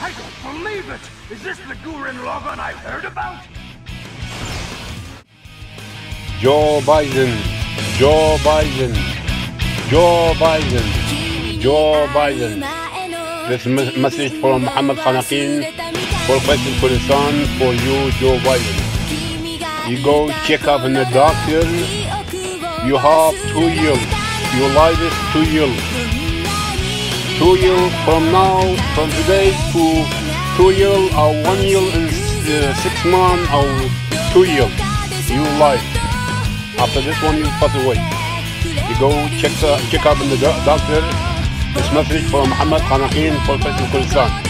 I don't believe it! Is this the Gurren Lagann I've heard about? Joe Biden, Joe Biden, Joe Biden, Joe Biden. This message from Muhammad Khanakin, for Faisal Kurdistan for you, Joe Biden. You go check up in the doctor. You have two years. Your life is two years. Two years from now, from today to two years or one year and uh, six months or two years. you life. After this one, you pass away. You go check uh, check up in the doctor. This message from Muhammad for Faisal